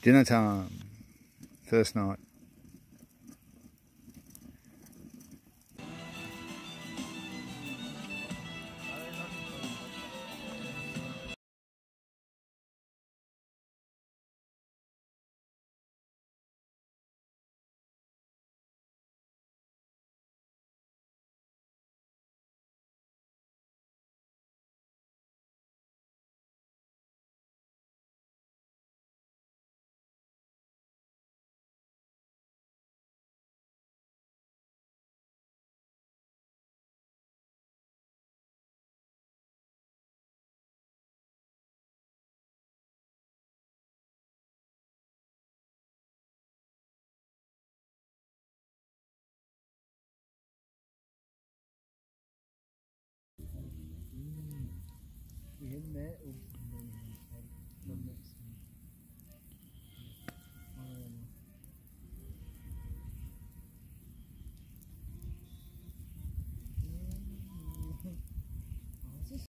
Dinner time. First night.